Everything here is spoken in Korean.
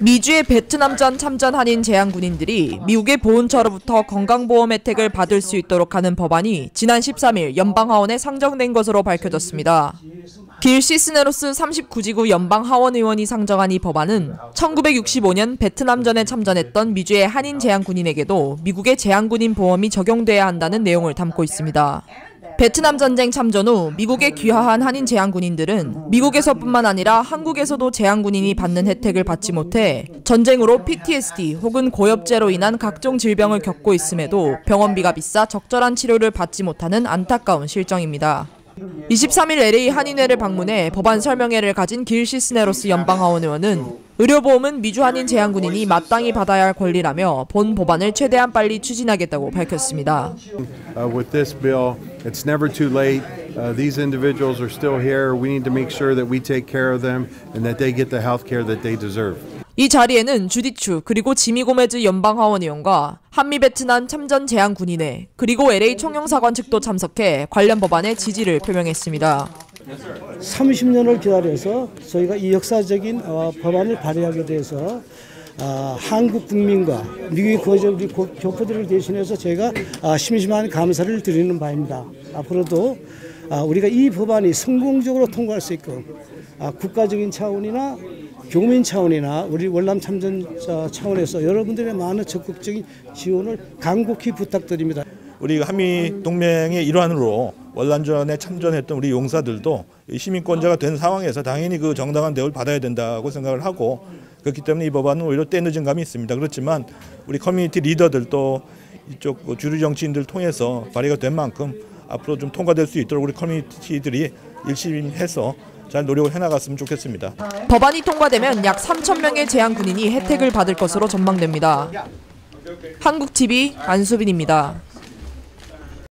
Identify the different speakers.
Speaker 1: 미주의 베트남전 참전 한인 재향 군인들이 미국의 보훈처로부터 건강보험 혜택을 받을 수 있도록 하는 법안이 지난 13일 연방하원에 상정된 것으로 밝혀졌습니다. 빌 시스네로스 39지구 연방하원 의원이 상정한 이 법안은 1965년 베트남전에 참전했던 미주의 한인 재향 군인에게도 미국의 재향 군인 보험이 적용돼야 한다는 내용을 담고 있습니다. 베트남 전쟁 참전 후 미국에 귀화한 한인 재향군인들은 미국에서뿐만 아니라 한국에서도 재향군인이 받는 혜택을 받지 못해 전쟁으로 PTSD 혹은 고엽제로 인한 각종 질병을 겪고 있음에도 병원비가 비싸 적절한 치료를 받지 못하는 안타까운 실정입니다. 23일 LA 한인회를 방문해 법안 설명회를 가진 길 시스네로스 연방하원 의원은 의료보험은 미주 한인 제한군인이 마땅히 받아야 할 권리라며 본 법안을 최대한 빨리 추진하겠다고 밝혔습니다.
Speaker 2: Uh, with this bill, it's never too late. Uh, these individuals are still here. We need to make sure that we take care of them and that they get the health care that they deserve.
Speaker 1: 이 자리에는 주디추 그리고 지미 고메즈 연방 하원 의원과 한미 베트남 참전 제한 군인회 그리고 LA 총영사관 측도 참석해 관련 법안에 지지를 표명했습니다.
Speaker 3: 30년을 기다려서 저희가 이 역사적인 어, 법안을 발의하게 돼서 아, 한국 국민과 미국의 거저 우리 고- 교포들을 대신해서 제가 아, 심심한 감사를 드리는 바입니다. 앞으로도 아, 우리가 이 법안이 성공적으로 통과할 수 있고 아, 국가적인 차원이나 교민 차원이나 우리 월남 참전 자, 차원에서 여러분들의 많은 적극적인 지원을 간곡히 부탁드립니다.
Speaker 4: 우리 한미 동맹의 일환으로 월남전에 참전했던 우리 용사들도 이 시민권자가 된 상황에서 당연히 그 정당한 대우를 받아야 된다고 생각을 하고 그렇기 때문에 이 법안은 오히려 때늦은 감이 있습니다. 그렇지만 우리 커뮤니티 리더들도 이쪽 그 주류 정치인들 통해서 발의가 된 만큼 앞으로 좀 통과될 수 있도록 우리 커뮤니티들이 열심히 해서 잘 노력을 해나갔으면 좋겠습니다.
Speaker 1: 법안이 통과되면 약 3천 명의 제한 군인이 혜택을 받을 것으로 전망됩니다. 한국 TV 안수빈입니다.